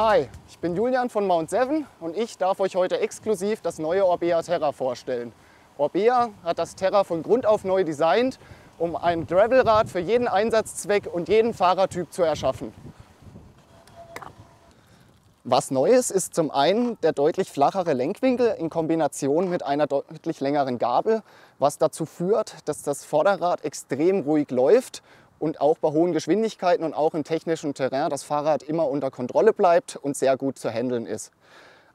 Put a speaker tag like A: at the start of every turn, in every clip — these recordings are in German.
A: Hi, ich bin Julian von Mount Seven und ich darf euch heute exklusiv das neue Orbea Terra vorstellen. Orbea hat das Terra von Grund auf neu designt, um ein Gravelrad für jeden Einsatzzweck und jeden Fahrertyp zu erschaffen. Was Neues ist zum einen der deutlich flachere Lenkwinkel in Kombination mit einer deutlich längeren Gabel, was dazu führt, dass das Vorderrad extrem ruhig läuft und auch bei hohen Geschwindigkeiten und auch im technischen Terrain das Fahrrad immer unter Kontrolle bleibt und sehr gut zu handeln ist.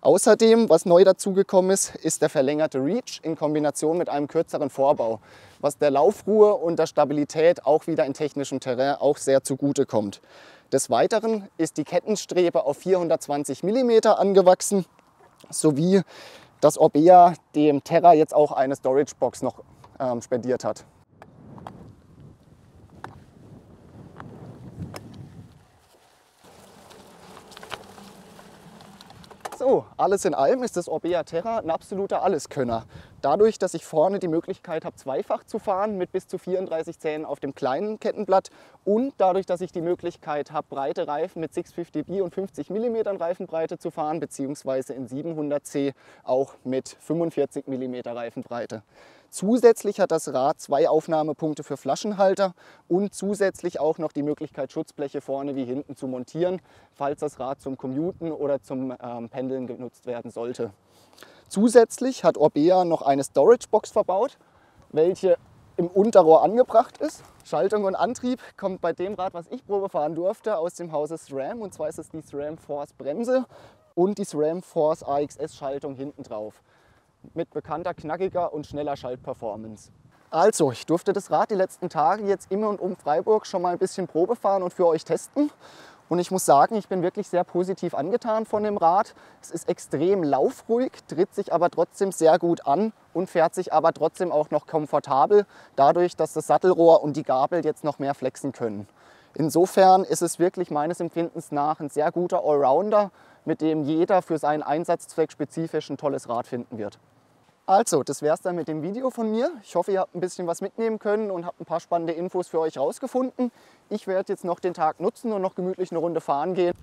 A: Außerdem, was neu dazugekommen ist, ist der verlängerte Reach in Kombination mit einem kürzeren Vorbau, was der Laufruhe und der Stabilität auch wieder in technischem Terrain auch sehr zugute kommt. Des Weiteren ist die Kettenstrebe auf 420 mm angewachsen, sowie dass Orbea dem Terra jetzt auch eine Storage Box noch ähm, spendiert hat. So, alles in allem ist das Orbea Terra ein absoluter Alleskönner. Dadurch, dass ich vorne die Möglichkeit habe, zweifach zu fahren mit bis zu 34 Zähnen auf dem kleinen Kettenblatt und dadurch, dass ich die Möglichkeit habe, breite Reifen mit 650B und 50 mm Reifenbreite zu fahren, beziehungsweise in 700C auch mit 45 mm Reifenbreite. Zusätzlich hat das Rad zwei Aufnahmepunkte für Flaschenhalter und zusätzlich auch noch die Möglichkeit, Schutzbleche vorne wie hinten zu montieren, falls das Rad zum Commuten oder zum ähm, Pendeln genutzt werden sollte. Zusätzlich hat Orbea noch eine Storage Box verbaut, welche im Unterrohr angebracht ist. Schaltung und Antrieb kommt bei dem Rad, was ich Probe fahren durfte, aus dem Hause SRAM. Und zwar ist es die SRAM Force Bremse und die SRAM Force AXS Schaltung hinten drauf mit bekannter, knackiger und schneller Schaltperformance. Also, ich durfte das Rad die letzten Tage jetzt immer und um Freiburg schon mal ein bisschen Probe fahren und für euch testen. Und ich muss sagen, ich bin wirklich sehr positiv angetan von dem Rad. Es ist extrem laufruhig, tritt sich aber trotzdem sehr gut an und fährt sich aber trotzdem auch noch komfortabel, dadurch, dass das Sattelrohr und die Gabel jetzt noch mehr flexen können. Insofern ist es wirklich meines Empfindens nach ein sehr guter Allrounder, mit dem jeder für seinen Einsatzzweck spezifisch ein tolles Rad finden wird. Also, das wäre es dann mit dem Video von mir. Ich hoffe, ihr habt ein bisschen was mitnehmen können und habt ein paar spannende Infos für euch rausgefunden. Ich werde jetzt noch den Tag nutzen und noch gemütlich eine Runde fahren gehen.